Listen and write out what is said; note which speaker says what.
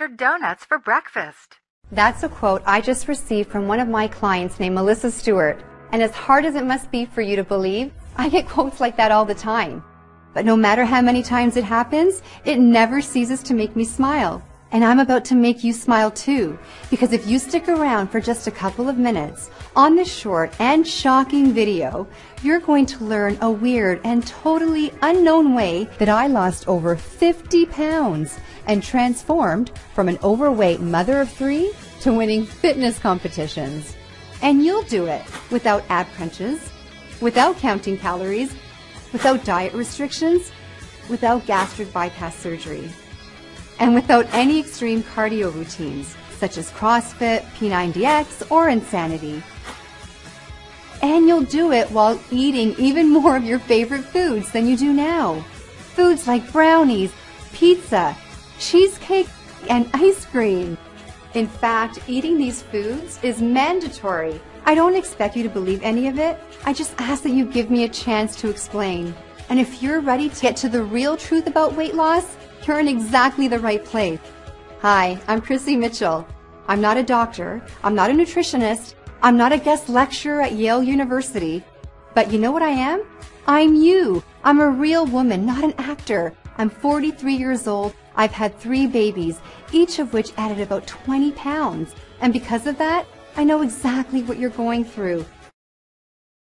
Speaker 1: or donuts for breakfast.
Speaker 2: That's a quote I just received from one of my clients named Melissa Stewart. And as hard as it must be for you to believe, I get quotes like that all the time. But no matter how many times it happens, it never ceases to make me smile. And I'm about to make you smile too, because if you stick around for just a couple of minutes on this short and shocking video, you're going to learn a weird and totally unknown way that I lost over 50 pounds and transformed from an overweight mother of three to winning fitness competitions. And you'll do it without ab crunches, without counting calories, without diet restrictions, without gastric bypass surgery and without any extreme cardio routines, such as CrossFit, P90X, or Insanity. And you'll do it while eating even more of your favorite foods than you do now. Foods like brownies, pizza, cheesecake, and ice cream. In fact, eating these foods is mandatory. I don't expect you to believe any of it. I just ask that you give me a chance to explain. And if you're ready to get to the real truth about weight loss, you're in exactly the right place. Hi, I'm Chrissy Mitchell. I'm not a doctor. I'm not a nutritionist. I'm not a guest lecturer at Yale University. But you know what I am? I'm you. I'm a real woman, not an actor. I'm 43 years old. I've had three babies, each of which added about 20 pounds. And because of that, I know exactly what you're going through.